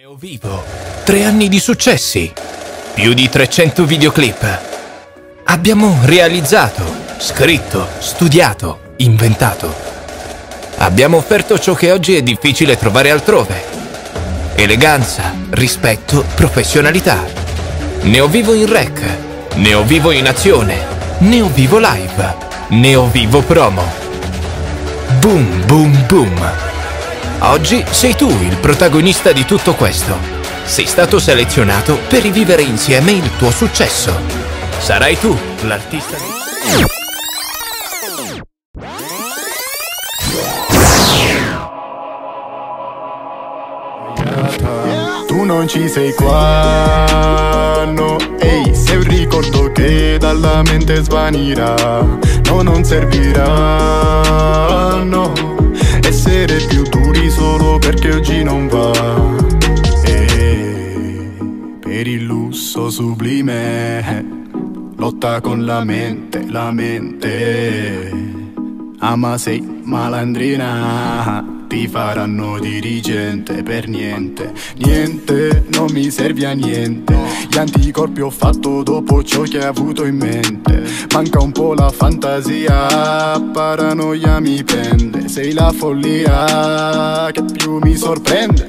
Neovivo, tre anni di successi, più di 300 videoclip. Abbiamo realizzato, scritto, studiato, inventato. Abbiamo offerto ciò che oggi è difficile trovare altrove. Eleganza, rispetto, professionalità. Neovivo in rec, Neovivo in azione, Neovivo live, Neovivo promo. Boom, boom, boom. Oggi sei tu il protagonista di tutto questo. Sei stato selezionato per rivivere insieme il tuo successo. Sarai tu l'artista di... Tu non ci sei qua, no Ehi, sei un ricordo che dalla mente svanirà No, non servirà, no Essere più duri solo perché oggi non va. E per il lusso sublime Lotta con la mente, la mente. Ama sei malandrina ti faranno dirigente per niente. Niente, non mi serve a niente. Gli anticorpi ho fatto dopo ciò che hai avuto in mente. Manca un po' la fantasia, paranoia mi prende Sei la follia che più mi sorprende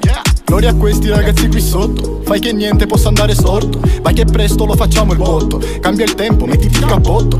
Gloria a questi ragazzi qui sotto. Fai che niente possa andare storto. Vai che presto lo facciamo il botto. Cambia il tempo, mettiti il cappotto.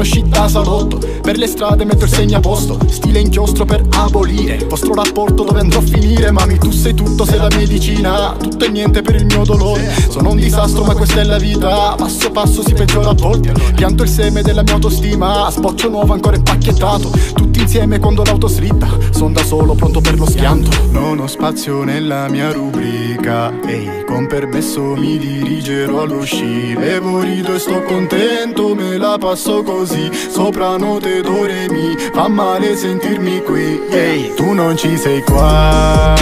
Uscì da salotto. Per le strade metto il segno a posto. Stile inchiostro per abolire vostro rapporto dove andrò a finire. Mami tu sei tutto, sei la medicina. Tutto e niente per il mio dolore. Sono un disastro ma questa è la vita. Passo passo si peggiora a volte. Pianto il seme della mia autostima. Spoccio nuovo ancora impacchettato. Tutti insieme quando l'auto slitta. Sono da solo pronto per lo schianto. Non ho spazio nella mia rubrica. Ehi, con permesso mi dirigerò all'uscire. Vorido e sto contento, me la passo così. Sopra note do re mi, fa male sentirmi qui. Ehi, tu non ci sei qua,